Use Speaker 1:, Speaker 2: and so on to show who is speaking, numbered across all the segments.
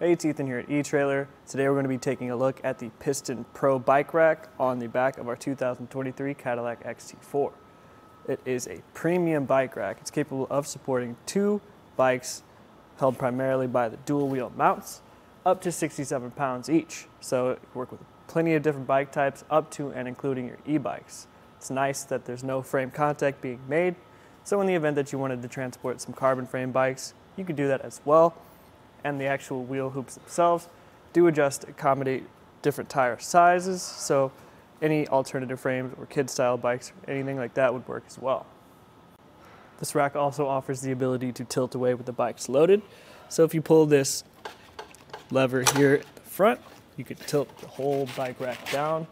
Speaker 1: Hey, it's Ethan here at eTrailer. Today we're going to be taking a look at the Piston Pro bike rack on the back of our 2023 Cadillac XT4. It is a premium bike rack. It's capable of supporting two bikes held primarily by the dual wheel mounts, up to 67 pounds each. So it can work with plenty of different bike types up to and including your e-bikes. It's nice that there's no frame contact being made. So in the event that you wanted to transport some carbon frame bikes, you could do that as well and the actual wheel hoops themselves do adjust to accommodate different tire sizes. So any alternative frames or kid style bikes or anything like that would work as well. This rack also offers the ability to tilt away with the bikes loaded. So if you pull this lever here at the front, you could tilt the whole bike rack down.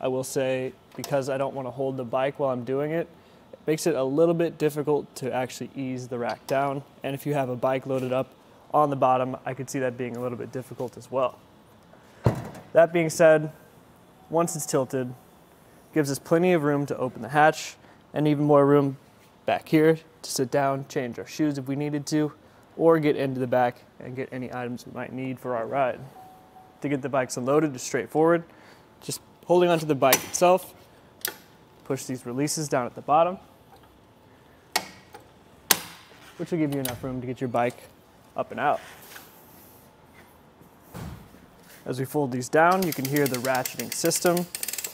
Speaker 1: I will say, because I don't want to hold the bike while I'm doing it, it makes it a little bit difficult to actually ease the rack down. And if you have a bike loaded up on the bottom, I could see that being a little bit difficult as well. That being said, once it's tilted, gives us plenty of room to open the hatch and even more room back here to sit down, change our shoes if we needed to, or get into the back and get any items we might need for our ride. To get the bikes unloaded is straightforward. Just holding onto the bike itself, push these releases down at the bottom, which will give you enough room to get your bike up and out. As we fold these down, you can hear the ratcheting system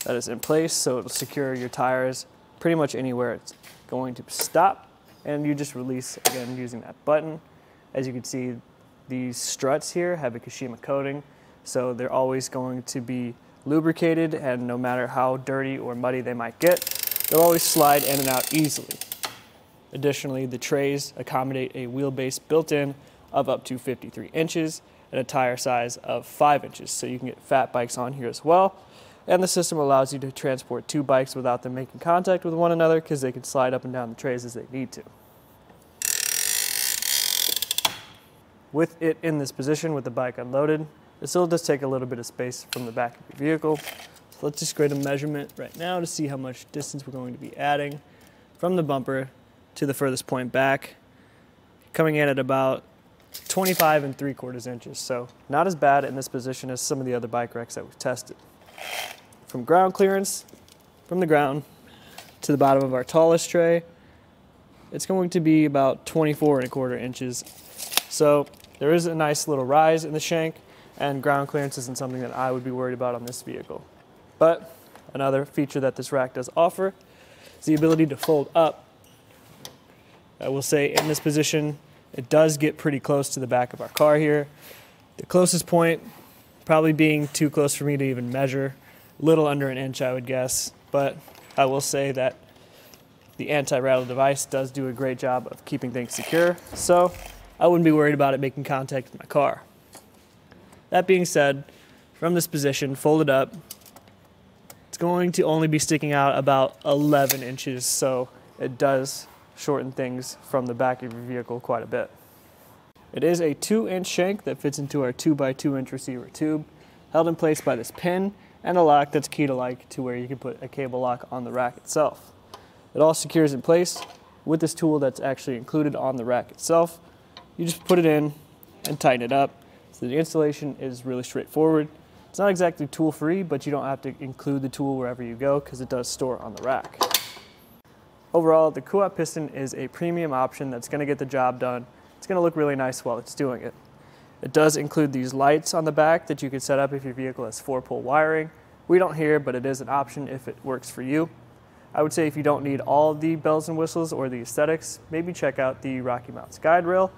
Speaker 1: that is in place, so it'll secure your tires pretty much anywhere it's going to stop. And you just release again using that button. As you can see, these struts here have a Kashima coating, so they're always going to be lubricated, and no matter how dirty or muddy they might get, they'll always slide in and out easily. Additionally, the trays accommodate a wheelbase built in of up to 53 inches and a tire size of 5 inches. So you can get fat bikes on here as well. And the system allows you to transport two bikes without them making contact with one another because they can slide up and down the trays as they need to. With it in this position with the bike unloaded, it still does take a little bit of space from the back of your vehicle. So let's just create a measurement right now to see how much distance we're going to be adding from the bumper to the furthest point back. Coming in at about 25 and 3 quarters inches. So not as bad in this position as some of the other bike racks that we've tested. From ground clearance, from the ground to the bottom of our tallest tray, it's going to be about 24 and a quarter inches. So there is a nice little rise in the shank and ground clearance isn't something that I would be worried about on this vehicle. But another feature that this rack does offer is the ability to fold up. I will say in this position, it does get pretty close to the back of our car here. The closest point probably being too close for me to even measure, a little under an inch, I would guess. But I will say that the anti-rattle device does do a great job of keeping things secure, so I wouldn't be worried about it making contact with my car. That being said, from this position, folded up, it's going to only be sticking out about 11 inches, so it does shorten things from the back of your vehicle quite a bit. It is a 2 inch shank that fits into our 2 by 2 inch receiver tube, held in place by this pin and a lock that's keyed alike to where you can put a cable lock on the rack itself. It all secures in place with this tool that's actually included on the rack itself. You just put it in and tighten it up. So the installation is really straightforward. It's not exactly tool free, but you don't have to include the tool wherever you go because it does store on the rack. Overall, the Kuat piston is a premium option that's going to get the job done. It's going to look really nice while it's doing it. It does include these lights on the back that you can set up if your vehicle has four pole wiring. We don't here, but it is an option if it works for you. I would say if you don't need all the bells and whistles or the aesthetics, maybe check out the Rocky Mounts guide rail.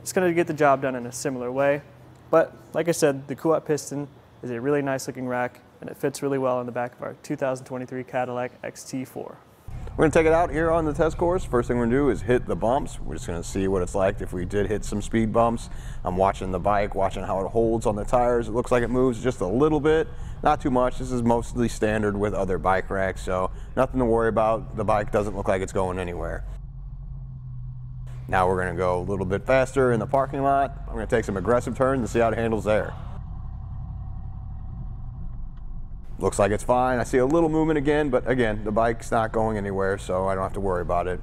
Speaker 1: It's going to get the job done in a similar way. But like I said, the Kuat piston is a really nice looking rack and it fits really well on the back of our 2023 Cadillac XT4.
Speaker 2: We're gonna take it out here on the test course. First thing we're gonna do is hit the bumps. We're just gonna see what it's like if we did hit some speed bumps. I'm watching the bike, watching how it holds on the tires. It looks like it moves just a little bit, not too much. This is mostly standard with other bike racks, so nothing to worry about. The bike doesn't look like it's going anywhere. Now we're gonna go a little bit faster in the parking lot. I'm gonna take some aggressive turns and see how it handles there. Looks like it's fine. I see a little movement again, but again, the bike's not going anywhere, so I don't have to worry about it.